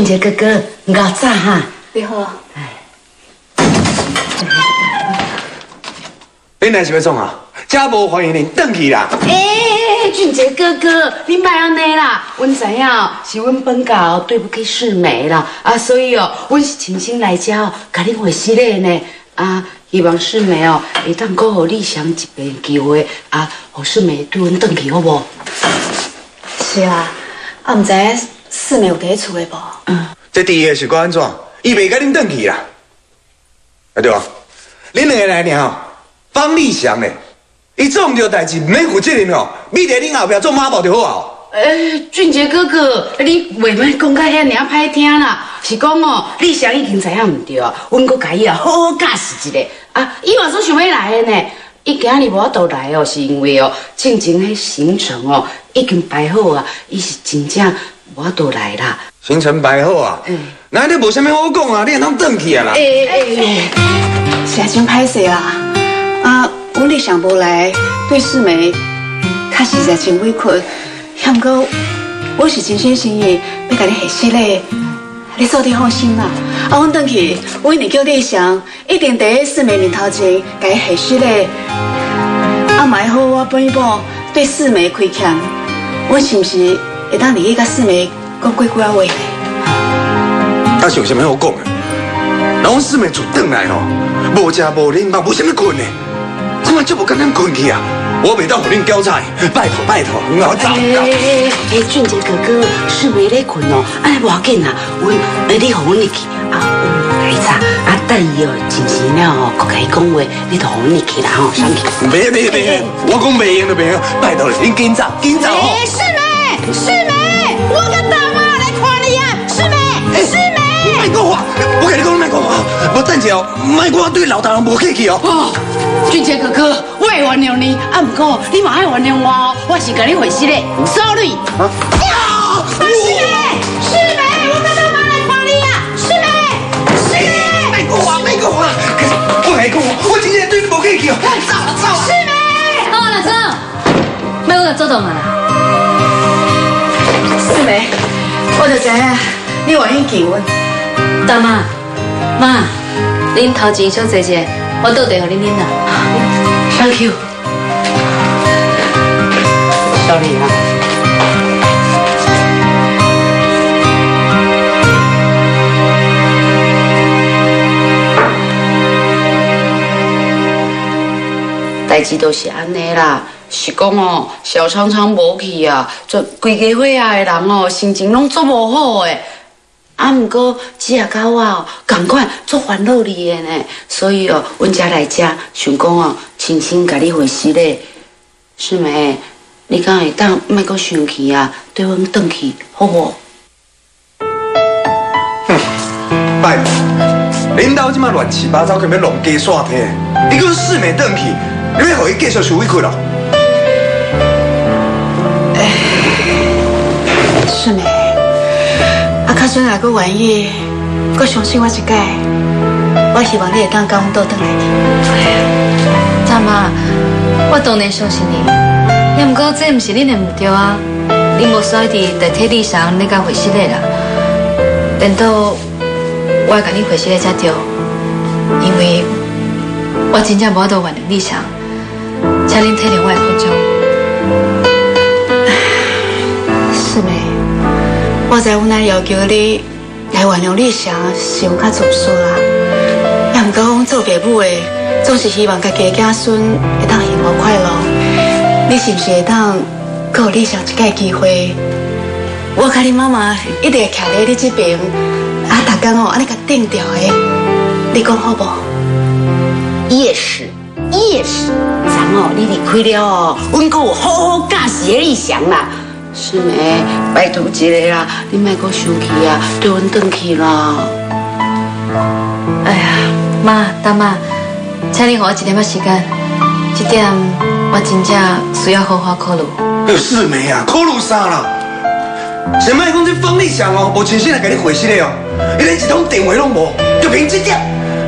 杰哥哥，你早哈？你好。哎你来是要创啊？家无欢迎你登去啦！哎，俊杰哥哥，你莫安尼啦！阮知影是阮本家对不起世美啦，啊，所以哦，阮是诚心来家哦，甲你回失礼呢。啊，希望世美哦，会当搁互你上一遍机会啊，互世美对阮转去好不？是啊，啊，唔知世美有伫厝的无？嗯，这第一是讲安怎？伊袂甲恁登去啦。啊对啊，恁两个来聊，方立祥嘞？伊做唔着代志，免负责任哦。你在恁后壁做马步就好啊。诶，俊杰哥哥，你话要讲到遐尔歹听啦，是讲哦，立祥已经知影唔对啊，阮阁甲伊啊好好教示一下啊。伊嘛说想要来的呢，伊今日无法度来哦，是因为哦，进前迄行程哦已经排好啊，伊是真正无法度来啦。行程排好啊？嗯。那你无啥物好讲啊？你通转去啊啦？哎哎哎，是真歹势啦！啊。我立想无来，对世梅确实在真委屈。不过我是真心诚意要甲你谢失礼，你做点放心啦。啊，我回去，我一定叫李翔一定在四梅面头前甲伊谢失礼。啊，买好我本一步对四梅亏欠，我是不是会当离去甲四妹讲几句话呢？他是有啥物好讲的？那阮四妹就转来吼，无食无啉，嘛无啥物困的？怎么就不跟咱困去啊？我袂当互恁交差，拜托拜托，我走。哎哎，俊杰哥哥，是未咧困哦，哎，无要紧啊，我你互阮入去啊，我来查啊，等伊哦，进时了哦，佮伊讲话，你就互阮入去啦吼，上去。别别别，我讲袂用就袂用，拜托了，恁紧走，紧走哦。世美，世美，我跟大妈来看你啊，师美，师美。卖讲话，我跟你讲卖讲话，我等下哦，卖我对老大人无客气哦。俊杰哥哥，我会原谅你，啊，不过你嘛爱原谅我哦，我是跟你回事的，sorry。啊！师美，师美，我跟大妈来看你啊，师妹，师妹。卖讲话，卖讲话，我跟你讲我今天对你无客气哦。走走。师美，好了，走，卖我做动啊啦。世美，我就知影你愿意救我。大妈，妈，恁头前小姐姐，我倒地给恁拎啦。Thank you。Sorry 啊。代志都是安尼啦，是讲哦，小苍苍无去啊，做规家伙啊的人哦，心情拢做无好诶。啊，毋过只下狗啊，赶快做烦恼你诶呢，所以哦，阮家来遮想讲哦，亲身甲你回事咧。师妹，你敢会当莫阁生气啊？对阮转去好无？哼，拜托，领导即马乱七八糟，佮要弄家耍体，你叫四妹转去，你要互伊继续受委屈咯？四妹。阿孙阿哥愿意，我相信我一届，我希望你会当跟我倒转来。大妈，我当然相信你，也不过这不是恁的目标啊。你无需要伫替你上你甲回事的啦。等到我甲你回事的才对，因为我真正无法度原谅你上，请恁体谅我的苦衷。我知阮来要求你来原谅你想是用较自私啦，也毋过讲做父母的总是希望家己的子孙会当幸福快乐。你是不是会当给你想一个机会？我甲你妈妈一定会徛在你这边，啊，大家哦安尼甲定调的，你讲好不也是，也是咱哦，你离开了哦，阮阁有好好教示的理想啦。是妹，拜托一个啦，你莫阁生气啊，对阮转去啦。哎呀，妈，大妈，请你给我一点仔时间，这点我真正需要好好考虑。有四妹啊，考虑啥啦？什么讲这方立祥哦，无真心来给你回信的哦，你连一通电话拢无，就凭这点，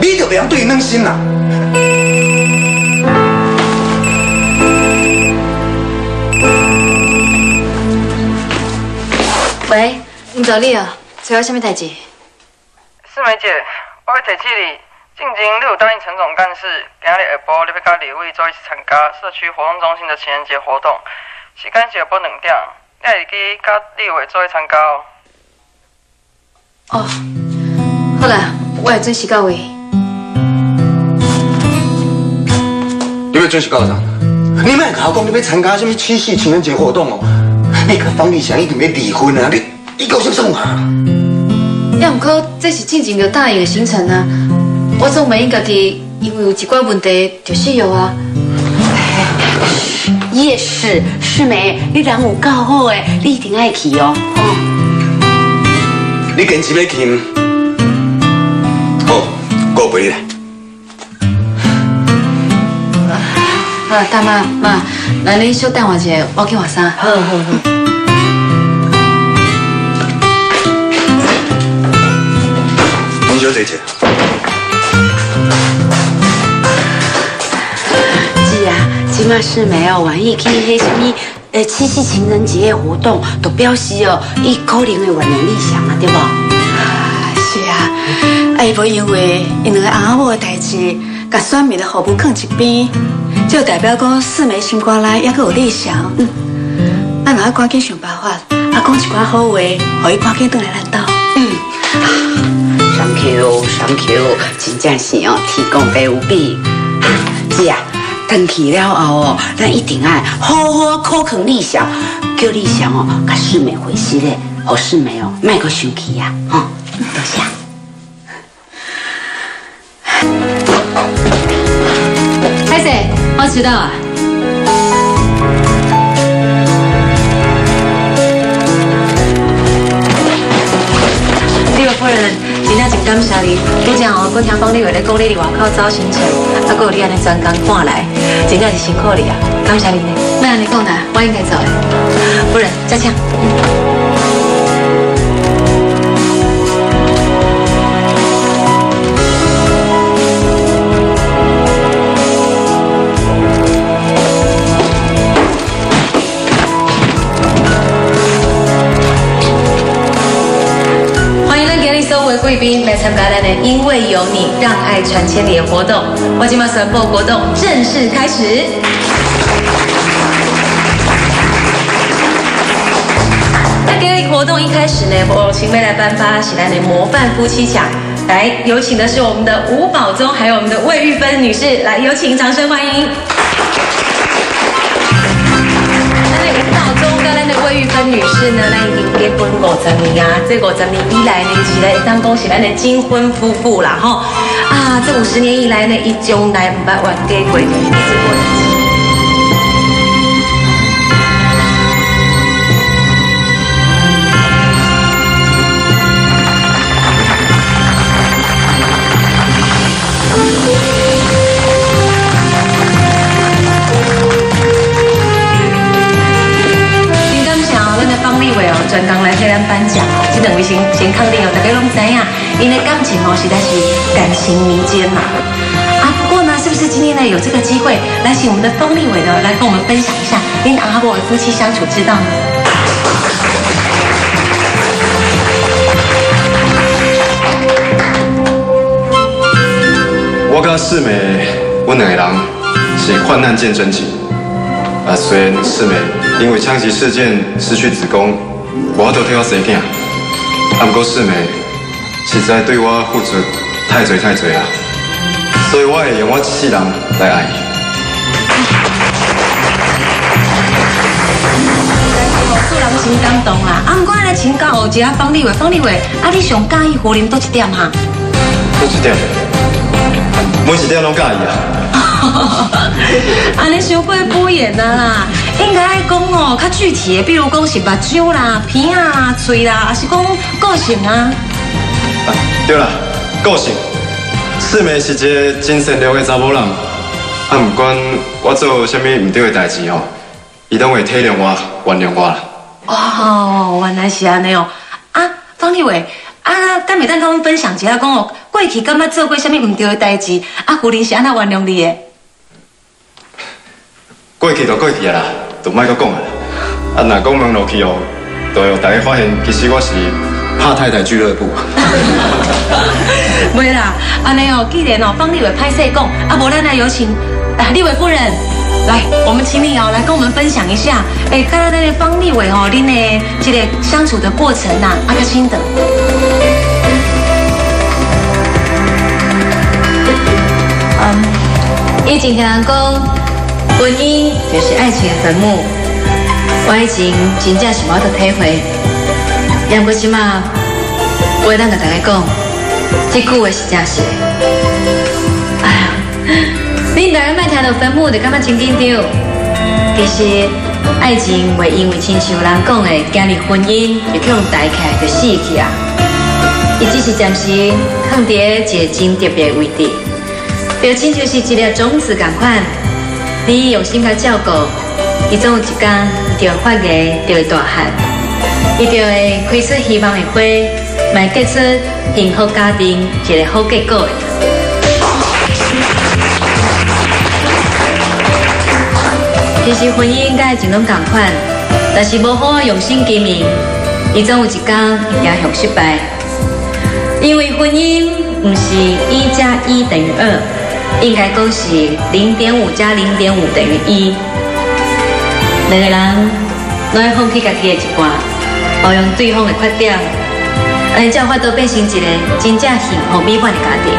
你就袂晓对伊软心啦。喂，你找你啊？找我什么代志？四梅姐，我要提起你，进前你有答应陈总干事，今日下晡你要甲李伟做一起参加社区活动中心的情人节活动，时间是下晡两点，你会记甲李伟做一参加哦。哦，好啦，我会准时到位。你要准时到场。你莫甲我讲你要参加什么七夕情人节活动哦？那个方立祥已经要离婚啊！你你搞什么啊？要毋过这是进前就答应的行程啊，我总袂用家己因为有一寡问题就死药啊。也是世梅，你人有够好诶，你一定爱去哦。哦，你坚持要去？好，我陪你来。好，大妈妈，那你稍等我一下，我去换衫。好好好。是啊，即马世梅哦，愿意去迄什么呃七夕情人节的活动，都表示哦，伊可能会原谅理想啊，对不？是啊，啊伊无因为因两个阿某的代志，甲选民的服务放一边，就代表讲四梅心肝内抑阁有理想。嗯，咱若要赶紧想办法，啊讲一寡好话，互伊赶紧转来咱兜。嗯，Thank you，Thank you，真正是哦，天公伯有比。是啊，登去了后哦，咱一定爱好好考考理想，叫理想哦，甲世梅回息咧，互世梅哦，卖个生气呀，吼、多谢。拍谁？我迟到啊。李委夫人，感谢你。拄则哦，我听讲你。为了讲你。伫外口走行程，啊，搁有你。安尼专工赶来，真正是辛苦你。啊！感谢你。呢。那安尼讲啦，我应该走的。夫人，再见。“因为有你，让爱传千里”的活动。我今马宣布活动正式开始。那今日活动一开始呢，我请妹来颁发喜来的模范夫妻奖。来，有请的是我们的吴宝宗，还有我们的魏玉芬女士，来有请掌声欢迎。魏玉芬女士呢，那已经结婚五十年啊，这五十年以来呢，是来当恭喜咱的金婚夫妇啦吼。啊，这五十年以来呢，伊从来唔捌冤家过，专工来替咱颁奖哦，这两位先先肯定哦，大家拢知影，因的感情哦实在是感情弥坚嘛。啊，不过呢，是不是今天呢有这个机会来请我们的方立伟呢来跟我们分享一下跟阿伯夫妻相处之道呢？我跟世美，阮两个人是患难见真情。啊，虽然世美因为枪击事件失去子宫，我都替我生囝，啊，不过世美实在对我付出太多太多啊，所以我会用我一世人来爱伊。真感动啦！啊，不过来请教哦，一下方立伟，方立伟，啊，你上介意胡林多一点哈？多一点，每一点拢介意啊。安尼伤过敷衍啦啦，应该爱讲哦，较具体的，比如讲是目睭啦、鼻啊、嘴啦，还是讲个性啊？啊对啦，个性，四美是一个真善良的查某人，啊，不管我做啥物唔对的代志哦，伊拢会体谅我、原谅我啦。哦，原来是安尼哦。啊，方立伟，啊，敢袂当跟阮分享一下讲哦，过去感觉做过什么唔对的代志？啊，胡林是安那原谅你的？过去就过去啊啦，就莫搁讲啊啦。啊，若讲问落去哦，就会大家发现其实我是怕太太俱乐部。袂啦，安尼哦，既然哦帮立伟拍摄讲，啊，无咱来有请啊立伟夫人来，我们请你哦来跟我们分享一下，哎，刚刚那个方立伟哦，恁的这个相处的过程呐，啊个心得。嗯，以前听人讲，婚姻就是爱情的坟墓，我以前真正是无得体会，也不起码，我当甲大家讲，这句话是真实的。哎呀，恁大家莫听到坟墓就感觉真紧张，其实爱情袂因为亲像人讲的，今日婚姻就去用大起来就死去啊，伊只是暂时放伫一个真特别的位置。就亲像是一粒种子共款，你用心甲照顾，伊总有一天伊就会发芽，就会大汉，伊就会开出希望的花，卖结出幸福家庭一个好结果。其实婚姻甲爱情拢共款，但是无好好用心经营，伊总有一天会走向失败。因为婚姻不是一加一等于二。应该讲是零点五加零点五等于一。两个人拢要放弃家己的一半，包容对方的缺点，安尼才有法度变成一个真正幸福美满的家庭。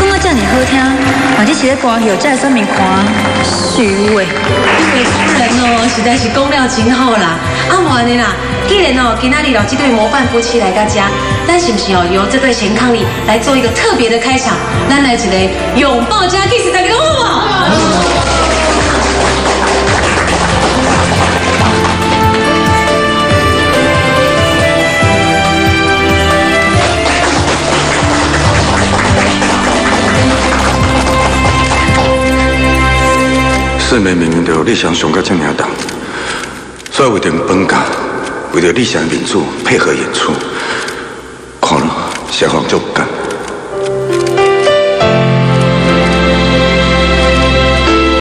讲啊，这么好听，嘛这是咧歌谣，这上面看虚伪。因为人哦，实在是讲了真好啦，啊，无安尼啦。既然哦，今仔日老这对模范夫妻来到家，咱是不是哦由这对贤伉俪来做一个特别的开场？咱来一个拥抱加 kiss，大家好不好？世美明明就你想上个这么重，所以为定本家。为了理想民主配合演出，可能消防就不干。